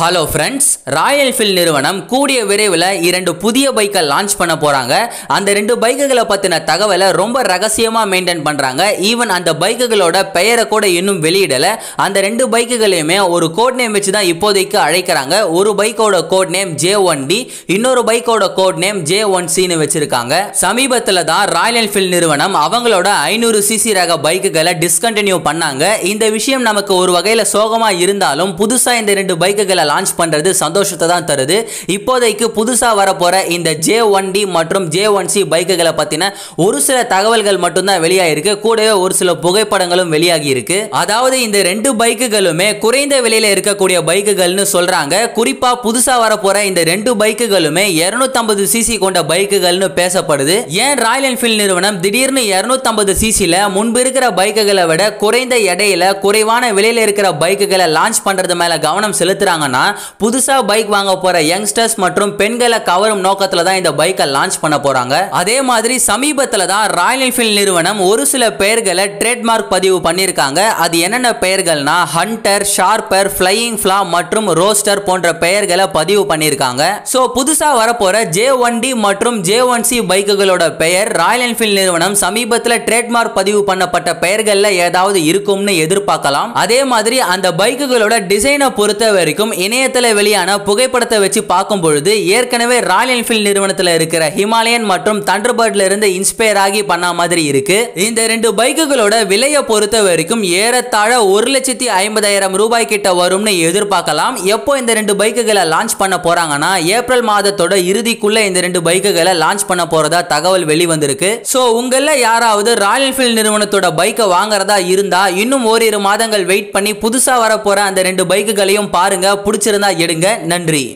Hello friends Royal Enfield நிறுவனம் கூடிய விரைவில் இரண்டு புதிய பைக்கை லான்ச் பண்ண போகிறாங்க அந்த ரெண்டு பைக்குகளை பற்றின தகவலை ரொம்ப ரகசியமாக மெயின்டைன் பண்ணுறாங்க ஈவன் அந்த பைக்குகளோட பெயரை கூட இன்னும் வெளியிடலை. அந்த ரெண்டு பைக்குகளையுமே ஒரு கோட் நேம் வச்சு தான் இப்போதைக்கு அழைக்கிறாங்க. ஒரு பைக்கோட code name J one D இன்னொரு பைக்கோட கோட் நேம் ஜே ஒன் சின்னு வச்சுருக்காங்க. சமீபத்தில் தான் ராயல் என்ஃபீல்ட் நிறுவனம் அவங்களோட ஐநூறு சிசி ரக பைக்குகளை டிஸ்கண்டினியூ பண்ணாங்க. இந்த விஷயம் நமக்கு ஒரு வகையில் சோகமாக இருந்தாலும் புதுசாக இந்த ரெண்டு பைக்குகளை லான்ச் பண்ணுறது சந்தோஷத்தை தான் தருது. இப்போதைக்கு புதுசாக வரப்போகிற இந்த ஜே ஒன் டி மற்றும் ஜே ஒன் சி பைக்குகளை பற்றின ஒரு சில தகவல்கள் மட்டும்தான் வெளியாகிருக்கு கூடவே ஒரு சில புகைப்படங்களும் வெளியாகி இருக்கு. அதாவது இந்த ரெண்டு பைக்குகளுமே குறைந்த விலையில் இருக்கக்கூடிய பைக்குகள்னு சொல்கிறாங்க குறிப்பாக புதுசாக வரப்போகிற இந்த ரெண்டு பைக்குகளுமே 250 சிசி கொண்ட பைக்குகள்னு பேசப்படுது. ஏன் ராயல் என்ஃபீல்ட் நிறுவனம் திடீர்னு 250 சிசியில் முன்பு இருக்கிற பைக்குகளை விட குறைந்த எடையில குறைவான விலையில் இருக்கிற பைக்குகளை லான்ச் பண்ணுறது மேலே கவனம் செலுத்துறாங்கன்னா புதுசா பைக் வாங்க போற யங்ஸ்டர்ஸ் மற்றும் பெண்களை கவரும் நோக்கத்துல தான் இந்த பைக்கை லான்ச் பண்ண போறாங்க. அதே மாதிரி சமீபத்துல தான் ராயல் என்ஃபீல்ட் நிறுவனம் ஒரு சில பெயர்களை ட்ரேட்மார்க் பதிவு பண்ணியிருக்காங்க. அது என்னென்ன பெயர்கள்னா ஹண்டர் ஷார்ப்பர் ஃப்ளையிங் ஃப்ளா மற்றும் ரோஸ்டர் போன்ற பெயர்களை பதிவு பண்ணியிருக்காங்க. ஸோ புதுசாக வரப்போற ஜே ஒன் டி மற்றும் ஜே ஒன் சி பைக்குகளோட பெயர் ராயல் என்ஃபீல்ட் நிறுவனம் சமீபத்தில் ட்ரேட்மார்க் பதிவு பண்ணப்பட்ட பெயர்களில் ஏதாவது இருக்கும்னு எதிர்பார்க்கலாம். அதே மாதிரி அந்த பைக்குகளோட டிசைனை பொறுத்த வரைக்கும் இணையத்தில் வெளியான புகைப்படத்தை வச்சு பார்க்கும் பொழுது ஏற்கனவே ராயல் என்ஃபீல்ட் நிறுவனத்தில் இருக்கிற ஹிமாலயன் மற்றும் தண்டர்பர்ட்ல இருந்து இன்ஸ்பயர் ஆகி பண்ண மாதிரி இருக்கு. இந்த ரெண்டு பைக்குகளோட விலையை பொறுத்த வரைக்கும் ஏறத்தாழ ஒரு லட்சத்தி ஐம்பதாயிரம் ரூபாய் கிட்ட வரும்னு எதிர்பார்க்கலாம். எப்போ இந்த ரெண்டு பைக்குகளை லான்ச் பண்ண போறாங்கன்னா ஏப்ரல் மாதத்தோட இறுதிக்குள்ள இந்த ரெண்டு பைக்குகளை லான்ச் பண்ண போறதா தகவல் வெளிவந்திருக்கு. ஸோ உங்கள யாராவது ராயல் என்ஃபீல்ட் நிறுவனத்தோட பைக்கை வாங்குறதா இருந்தா இன்னும் ஓரிரு மாதங்கள் வெயிட் பண்ணி புதுசா வரப்போற அந்த ரெண்டு பைக்குகளையும் பாருங்க. பிடிச்சிருந்தா எடுங்க. நன்றி.